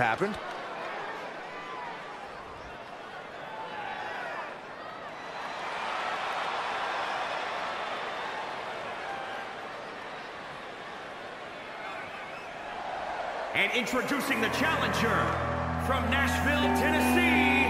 happened. And introducing the challenger from Nashville, Tennessee,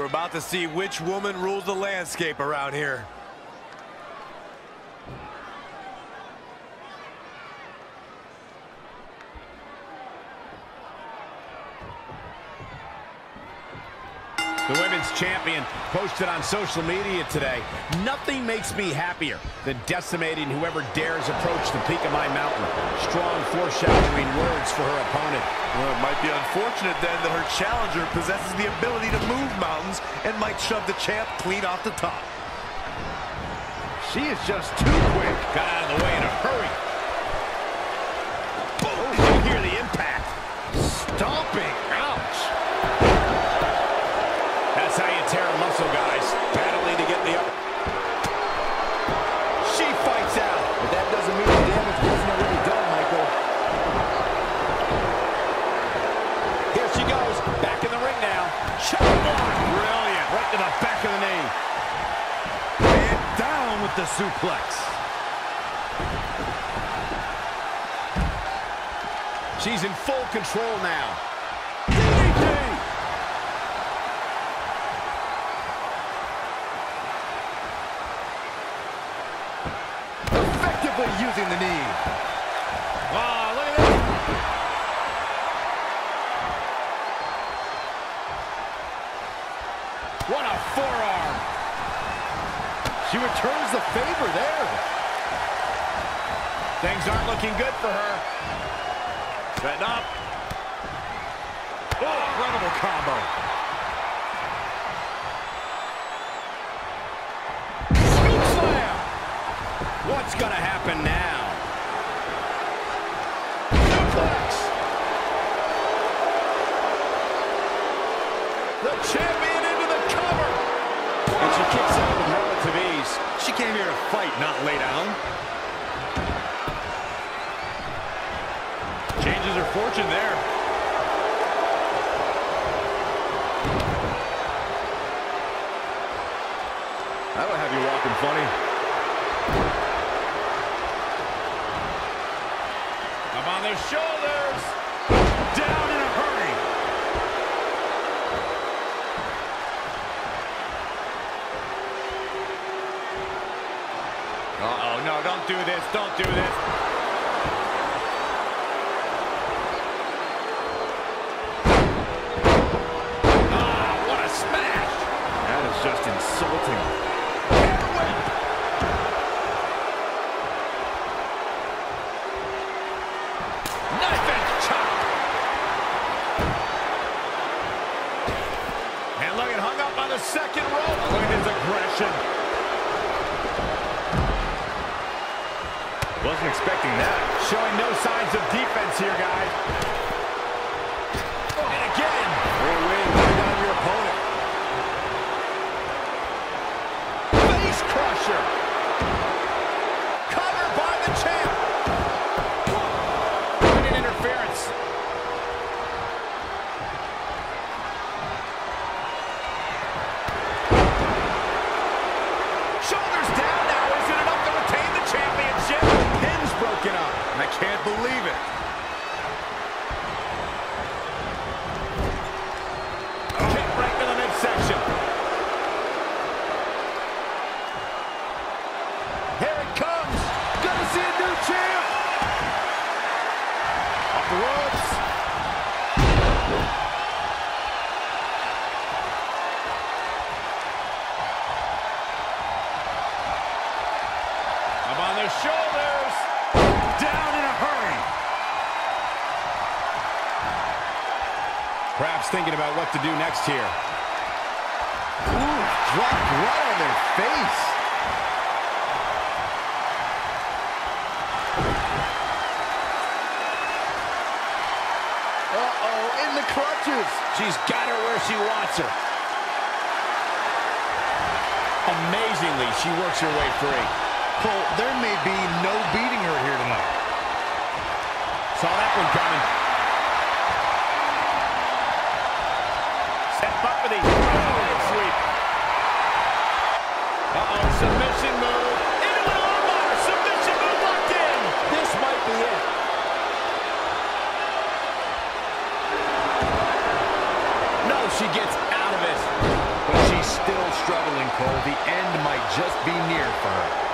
We're about to see which woman rules the landscape around here. The women's champion posted on social media today, nothing makes me happier than decimating whoever dares approach the peak of my mountain. Strong foreshadowing words for her opponent. Well, it might be unfortunate then that her challenger possesses the ability to move mountains and might shove the champ clean off the top. She is just too quick. Got the suplex. She's in full control now. Effectively using the knee. Oh, look at this. What a forearm. She returns the favor there. Things aren't looking good for her. Setting up. Oh, incredible combo. Scoop slam. What's going to happen now? The champion into the cover. And she kicks out. She came here to fight, not lay down. Changes her fortune there. That'll have you walking funny. Up on their shoulders. do this, don't do this. Ah, what a smash! That is just insulting. Second rope. Look at his aggression. Wasn't expecting that. Showing no signs of defense here, guys. Believe it. Kick right to the midsection. Here it comes. Perhaps thinking about what to do next here. Ooh, dropped right on their face. Uh-oh, in the crutches. She's got her where she wants her. Amazingly, she works her way free. Cole, there may be no beating her here tonight. Saw that one coming. Step up with the sweep. Uh-oh, submission move. Into an armbar. Submission move locked in. This might be it. No, she gets out of it. But she's still struggling, Cole. The end might just be near for her.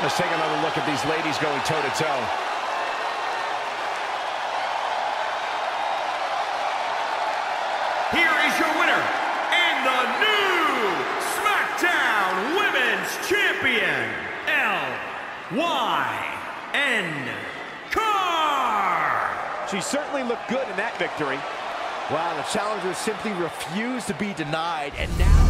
Let's take another look at these ladies going toe-to-toe. Here is your winner and the new SmackDown Women's Champion, L.Y.N. Carr. She certainly looked good in that victory. Wow, the challenger simply refused to be denied, and now...